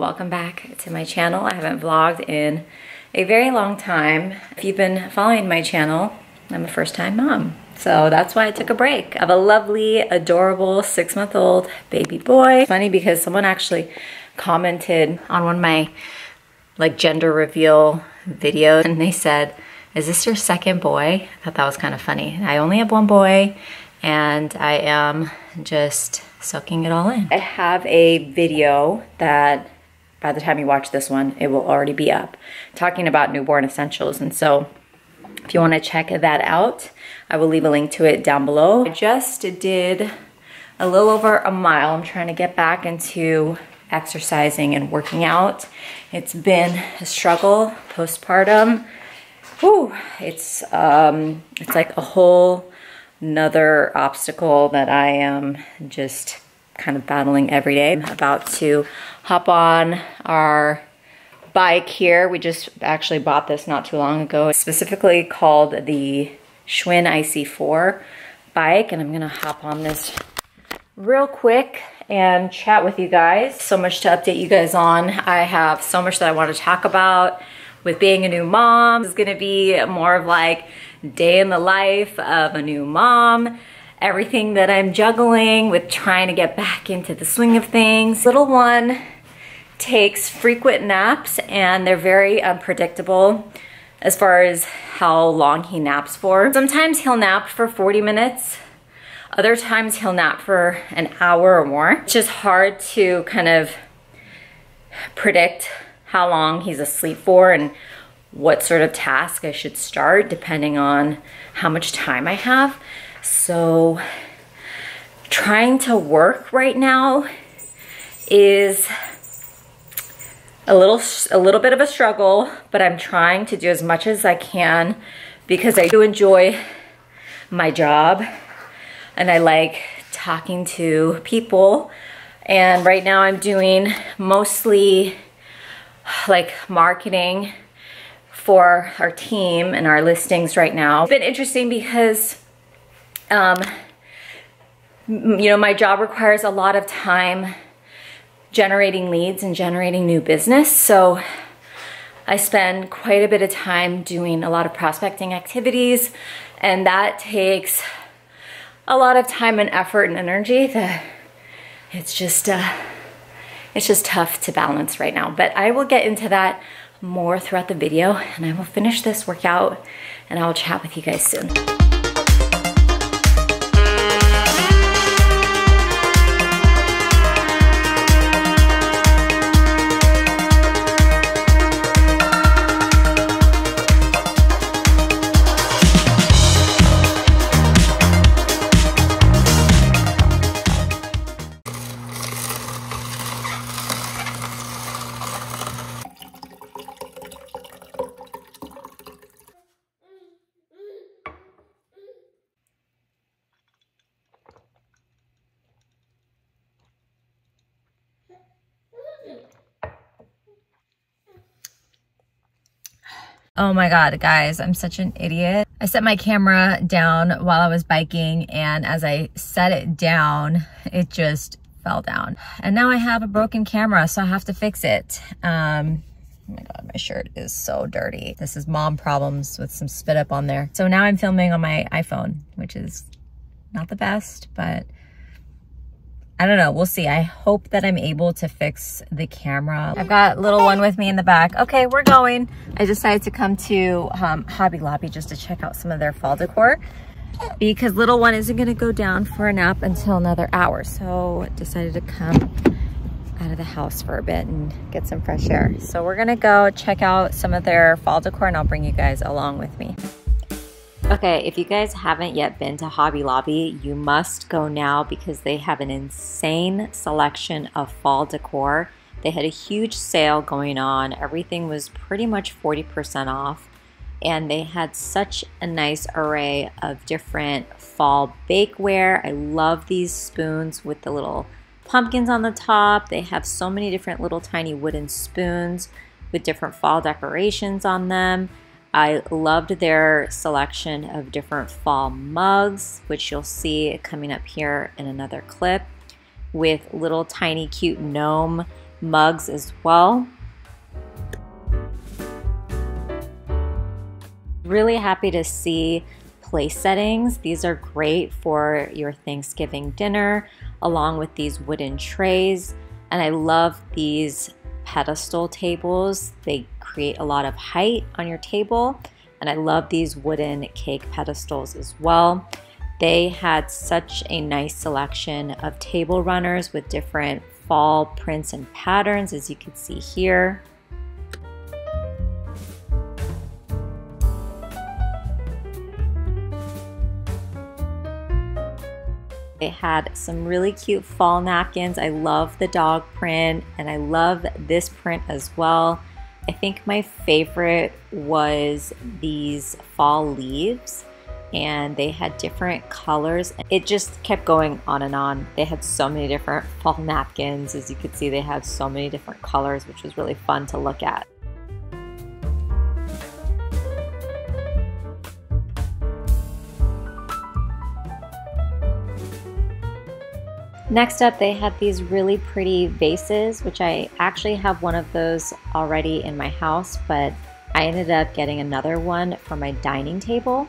welcome back to my channel. I haven't vlogged in a very long time. If you've been following my channel, I'm a first time mom. So that's why I took a break. I have a lovely, adorable six month old baby boy. Funny because someone actually commented on one of my like gender reveal videos and they said, is this your second boy? I thought that was kind of funny. I only have one boy and I am just soaking it all in. I have a video that by the time you watch this one, it will already be up talking about newborn essentials. And so if you want to check that out, I will leave a link to it down below. I just did a little over a mile. I'm trying to get back into exercising and working out. It's been a struggle postpartum. Whew, it's um, it's like a whole another obstacle that I am just kind of battling every day. I'm about to hop on our bike here. We just actually bought this not too long ago. It's specifically called the Schwinn IC4 bike and I'm gonna hop on this real quick and chat with you guys. So much to update you guys on. I have so much that I want to talk about with being a new mom. It's gonna be more of like day in the life of a new mom, everything that I'm juggling with trying to get back into the swing of things. Little one takes frequent naps and they're very um, unpredictable as far as how long he naps for. Sometimes he'll nap for 40 minutes. Other times he'll nap for an hour or more. It's just hard to kind of predict how long he's asleep for and what sort of task I should start depending on how much time I have. So trying to work right now is a little a little bit of a struggle, but I'm trying to do as much as I can because I do enjoy my job and I like talking to people. And right now I'm doing mostly like marketing for our team and our listings right now. It's been interesting because, um, you know, my job requires a lot of time generating leads and generating new business. So I spend quite a bit of time doing a lot of prospecting activities and that takes a lot of time and effort and energy that it's just, uh, it's just tough to balance right now. But I will get into that more throughout the video and I will finish this workout and I will chat with you guys soon. Oh my God, guys, I'm such an idiot. I set my camera down while I was biking and as I set it down, it just fell down. And now I have a broken camera, so I have to fix it. Um, oh my God, my shirt is so dirty. This is mom problems with some spit up on there. So now I'm filming on my iPhone, which is not the best, but I don't know. We'll see. I hope that I'm able to fix the camera. I've got little one with me in the back. Okay, we're going. I decided to come to um, Hobby Lobby just to check out some of their fall decor because little one isn't going to go down for a nap until another hour. So decided to come out of the house for a bit and get some fresh air. So we're going to go check out some of their fall decor and I'll bring you guys along with me. Okay, if you guys haven't yet been to Hobby Lobby, you must go now because they have an insane selection of fall decor. They had a huge sale going on. Everything was pretty much 40% off. And they had such a nice array of different fall bakeware. I love these spoons with the little pumpkins on the top. They have so many different little tiny wooden spoons with different fall decorations on them. I loved their selection of different fall mugs, which you'll see coming up here in another clip, with little tiny cute gnome mugs as well. Really happy to see place settings. These are great for your Thanksgiving dinner along with these wooden trays. And I love these pedestal tables. They create a lot of height on your table. And I love these wooden cake pedestals as well. They had such a nice selection of table runners with different fall prints and patterns as you can see here. They had some really cute fall napkins. I love the dog print and I love this print as well. I think my favorite was these fall leaves and they had different colors. It just kept going on and on. They had so many different fall napkins. As you could see, they had so many different colors, which was really fun to look at. Next up, they had these really pretty vases, which I actually have one of those already in my house, but I ended up getting another one for my dining table.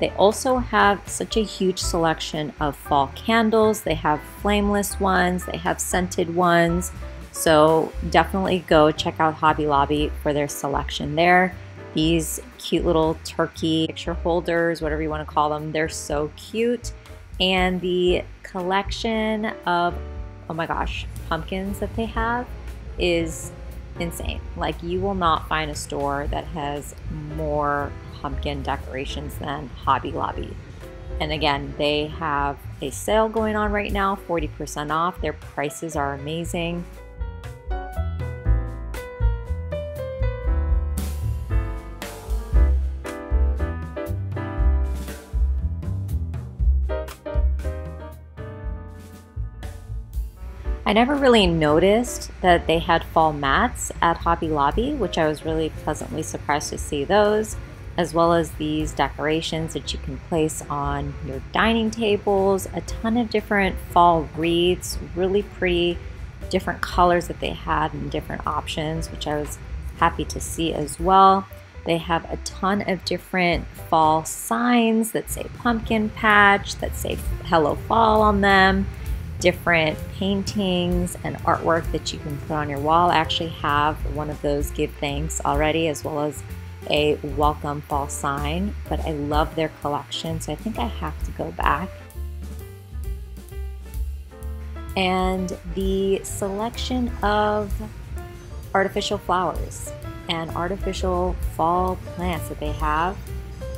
They also have such a huge selection of fall candles. They have flameless ones, they have scented ones. So definitely go check out Hobby Lobby for their selection there. These cute little turkey picture holders, whatever you want to call them, they're so cute. And the collection of, oh my gosh, pumpkins that they have is insane. Like you will not find a store that has more pumpkin decorations than Hobby Lobby. And again, they have a sale going on right now, 40% off. Their prices are amazing. I never really noticed that they had fall mats at Hobby Lobby, which I was really pleasantly surprised to see those, as well as these decorations that you can place on your dining tables, a ton of different fall wreaths, really pretty different colors that they had and different options, which I was happy to see as well. They have a ton of different fall signs that say pumpkin patch, that say hello fall on them different paintings and artwork that you can put on your wall. I actually have one of those give thanks already, as well as a welcome fall sign, but I love their collection, so I think I have to go back. And the selection of artificial flowers and artificial fall plants that they have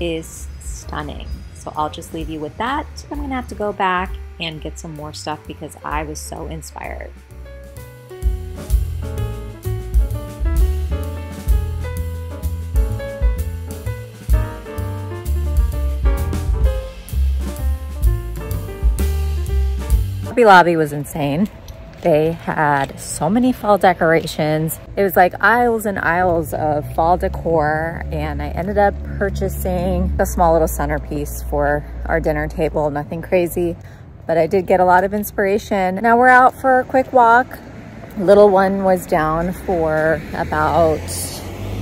is stunning. So I'll just leave you with that. I'm gonna have to go back and get some more stuff because I was so inspired. Hobby Lobby was insane. They had so many fall decorations. It was like aisles and aisles of fall decor and I ended up purchasing a small little centerpiece for our dinner table, nothing crazy but I did get a lot of inspiration. Now we're out for a quick walk. Little one was down for about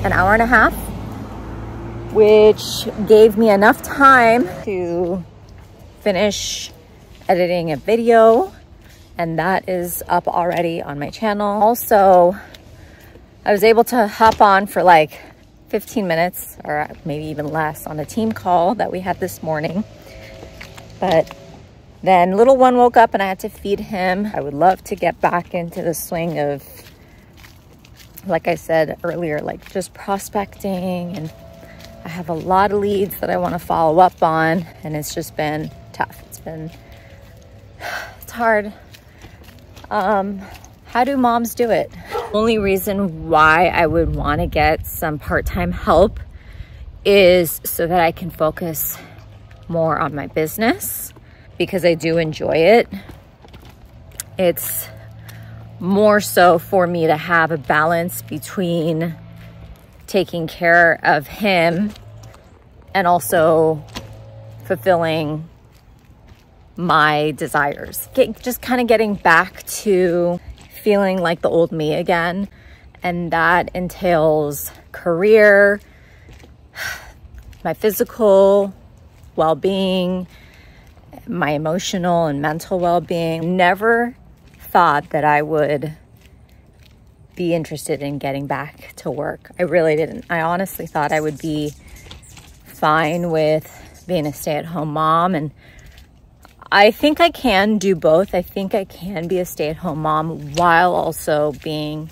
an hour and a half, which gave me enough time to finish editing a video and that is up already on my channel. Also, I was able to hop on for like 15 minutes or maybe even less on a team call that we had this morning. But then little one woke up and I had to feed him. I would love to get back into the swing of, like I said earlier, like just prospecting and I have a lot of leads that I want to follow up on and it's just been tough. It's been, it's hard. Um, how do moms do it? Only reason why I would want to get some part-time help is so that I can focus more on my business because I do enjoy it. It's more so for me to have a balance between taking care of him and also fulfilling my desires. Get, just kind of getting back to feeling like the old me again. And that entails career, my physical well-being, my emotional and mental well-being. Never thought that I would be interested in getting back to work. I really didn't. I honestly thought I would be fine with being a stay-at-home mom and I think I can do both. I think I can be a stay-at-home mom while also being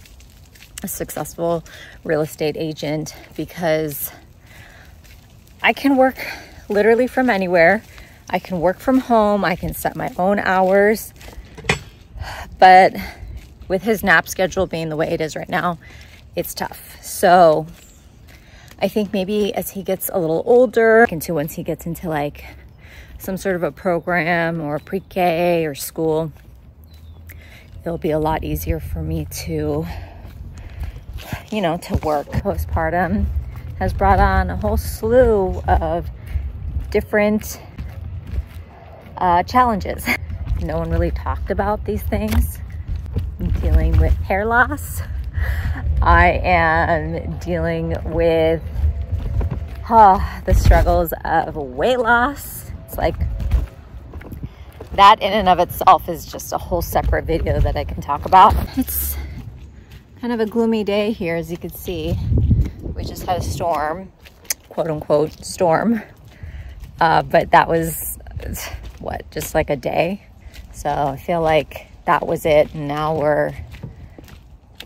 a successful real estate agent because I can work literally from anywhere. I can work from home. I can set my own hours. But with his nap schedule being the way it is right now, it's tough. So I think maybe as he gets a little older, into once he gets into like some sort of a program or pre-K or school, it'll be a lot easier for me to you know, to work. Postpartum has brought on a whole slew of different uh, challenges. No one really talked about these things. I'm dealing with hair loss. I am dealing with uh, the struggles of weight loss. It's like that in and of itself is just a whole separate video that I can talk about. It's kind of a gloomy day here, as you can see. We just had a storm, quote unquote storm. Uh, but that was, what, just like a day. So I feel like that was it. And now we're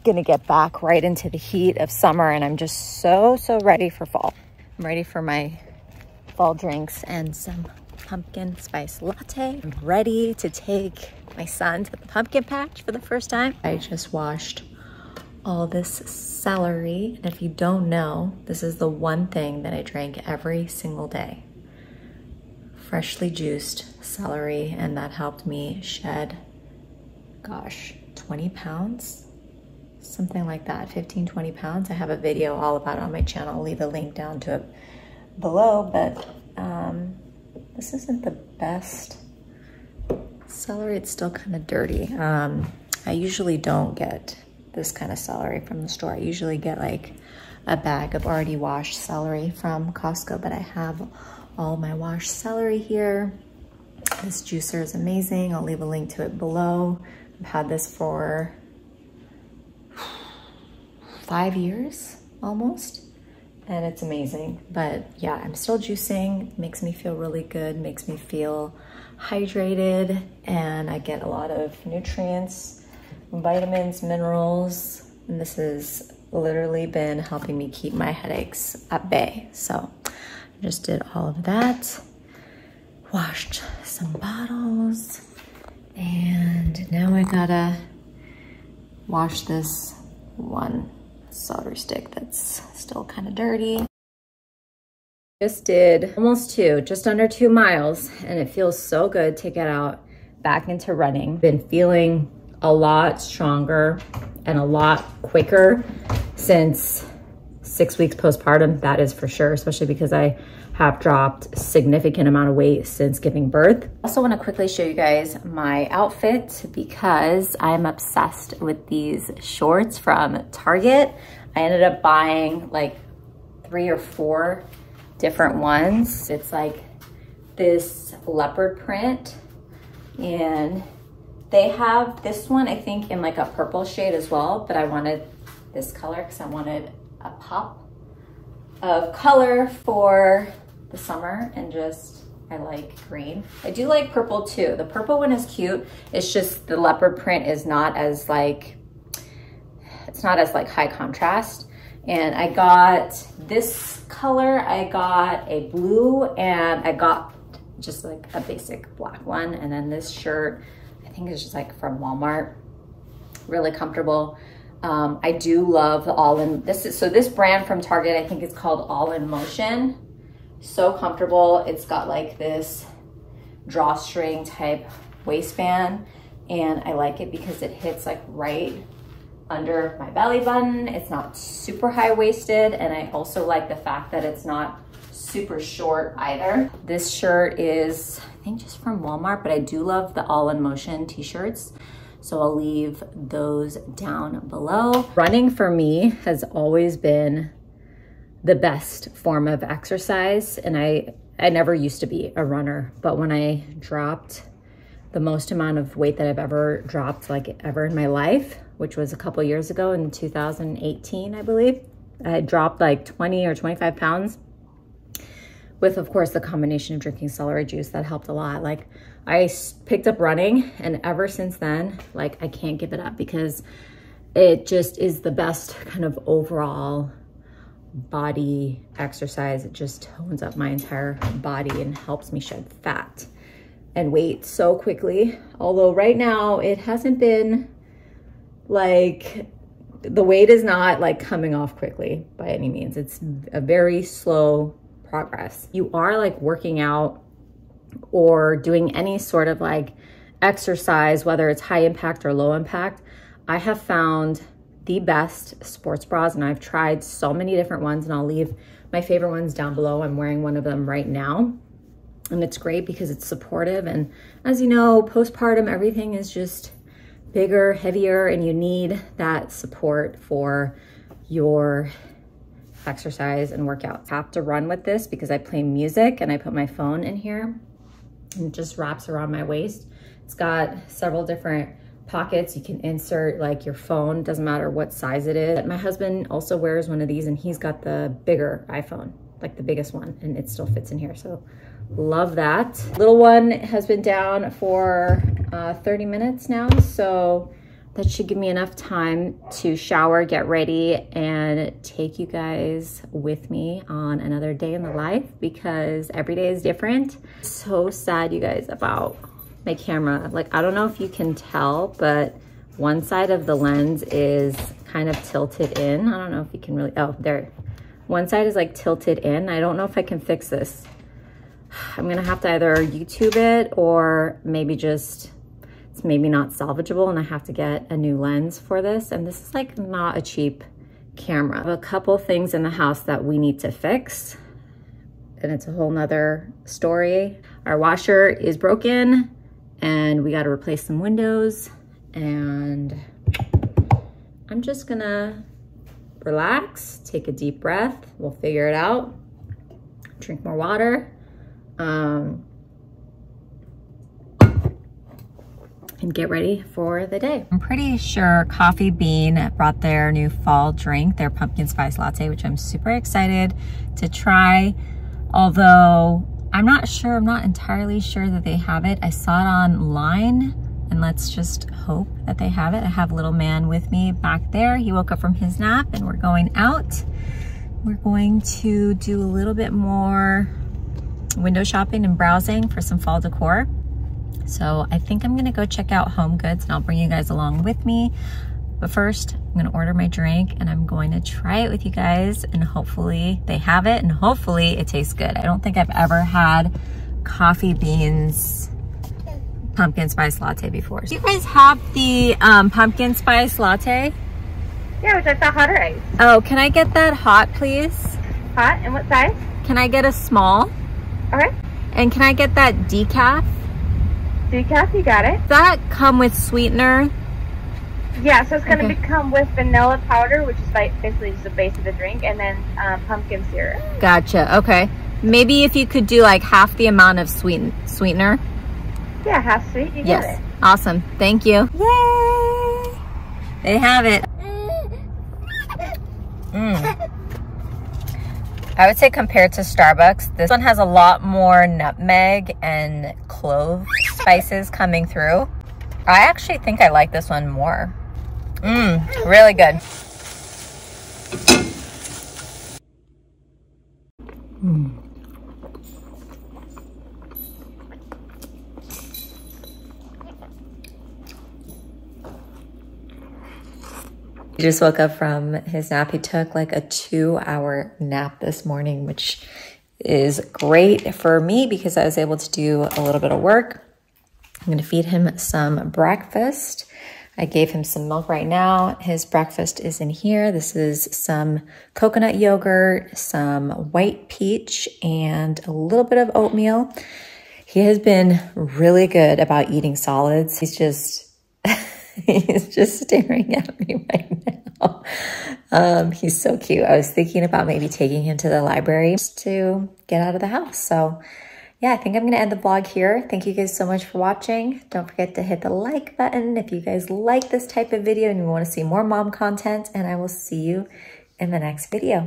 gonna get back right into the heat of summer and I'm just so, so ready for fall. I'm ready for my fall drinks and some pumpkin spice latte. I'm ready to take my son to the pumpkin patch for the first time. I just washed all this celery. And if you don't know, this is the one thing that I drink every single day. Freshly juiced celery, and that helped me shed, gosh, 20 pounds? Something like that, 15, 20 pounds. I have a video all about it on my channel. I'll leave a link down to it below, but um, this isn't the best celery. It's still kind of dirty. Um, I usually don't get this kind of celery from the store. I usually get like a bag of already washed celery from Costco, but I have all my washed celery here. This juicer is amazing. I'll leave a link to it below. I've had this for five years almost and it's amazing. But yeah, I'm still juicing. It makes me feel really good, makes me feel hydrated and I get a lot of nutrients vitamins, minerals, and this has literally been helping me keep my headaches at bay. So just did all of that, washed some bottles, and now I gotta wash this one celery stick that's still kind of dirty. Just did almost two, just under two miles, and it feels so good to get out back into running. Been feeling a lot stronger and a lot quicker since six weeks postpartum, that is for sure, especially because I have dropped significant amount of weight since giving birth. Also wanna quickly show you guys my outfit because I'm obsessed with these shorts from Target. I ended up buying like three or four different ones. It's like this leopard print and they have this one, I think, in like a purple shade as well, but I wanted this color because I wanted a pop of color for the summer and just, I like green. I do like purple too. The purple one is cute. It's just the leopard print is not as like, it's not as like high contrast. And I got this color, I got a blue and I got just like a basic black one. And then this shirt, I think it's just like from Walmart. Really comfortable. Um, I do love the all in, this is, so this brand from Target, I think it's called All in Motion. So comfortable. It's got like this drawstring type waistband and I like it because it hits like right under my belly button. It's not super high waisted and I also like the fact that it's not super short either. This shirt is, I think just from Walmart, but I do love the All in Motion t-shirts. So I'll leave those down below. Running for me has always been the best form of exercise. And I, I never used to be a runner, but when I dropped the most amount of weight that I've ever dropped like ever in my life, which was a couple years ago in 2018, I believe. I dropped like 20 or 25 pounds with of course the combination of drinking celery juice that helped a lot. Like I picked up running and ever since then, like I can't give it up because it just is the best kind of overall body exercise. It just tones up my entire body and helps me shed fat and weight so quickly. Although right now it hasn't been like the weight is not like coming off quickly by any means. It's a very slow progress. You are like working out or doing any sort of like exercise, whether it's high impact or low impact, I have found the best sports bras and I've tried so many different ones and I'll leave my favorite ones down below. I'm wearing one of them right now and it's great because it's supportive. And as you know, postpartum, everything is just bigger, heavier, and you need that support for your exercise and workout. I have to run with this because I play music and I put my phone in here and it just wraps around my waist. It's got several different pockets. You can insert like your phone, doesn't matter what size it is. My husband also wears one of these and he's got the bigger iPhone, like the biggest one, and it still fits in here. So love that. Little one has been down for uh, 30 minutes now. So that should give me enough time to shower, get ready, and take you guys with me on another day in the life because every day is different. So sad, you guys, about my camera. Like, I don't know if you can tell, but one side of the lens is kind of tilted in. I don't know if you can really, oh, there. One side is like tilted in. I don't know if I can fix this. I'm gonna have to either YouTube it or maybe just it's maybe not salvageable and I have to get a new lens for this. And this is like not a cheap camera. A couple things in the house that we need to fix and it's a whole nother story. Our washer is broken and we got to replace some windows and I'm just gonna relax, take a deep breath. We'll figure it out. Drink more water. Um, and get ready for the day. I'm pretty sure Coffee Bean brought their new fall drink, their pumpkin spice latte, which I'm super excited to try. Although I'm not sure, I'm not entirely sure that they have it. I saw it online and let's just hope that they have it. I have little man with me back there. He woke up from his nap and we're going out. We're going to do a little bit more window shopping and browsing for some fall decor. So I think I'm gonna go check out Home Goods and I'll bring you guys along with me. But first, I'm gonna order my drink and I'm going to try it with you guys and hopefully they have it and hopefully it tastes good. I don't think I've ever had Coffee Bean's pumpkin spice latte before. Do you guys have the um, pumpkin spice latte? Yeah, which I thought hot or ice. Oh, can I get that hot, please? Hot, and what size? Can I get a small? All right. And can I get that decaf? Decaf, you got it. Does that come with sweetener? Yeah, so it's going to okay. become with vanilla powder, which is basically just the base of the drink, and then um, pumpkin syrup. Gotcha. Okay. Maybe if you could do like half the amount of sweet sweetener. Yeah, half sweet. You yes. Awesome. Thank you. Yay! They have it. Mm. I would say compared to Starbucks, this one has a lot more nutmeg and clove spices coming through. I actually think I like this one more. Mmm, really good. Mm. He just woke up from his nap. He took like a two hour nap this morning, which is great for me because I was able to do a little bit of work. I'm going to feed him some breakfast. I gave him some milk right now. His breakfast is in here. This is some coconut yogurt, some white peach, and a little bit of oatmeal. He has been really good about eating solids. He's just he's just staring at me right now. Um, he's so cute. I was thinking about maybe taking him to the library to get out of the house. So yeah, I think I'm to end the vlog here. Thank you guys so much for watching. Don't forget to hit the like button if you guys like this type of video and you want to see more mom content. And I will see you in the next video.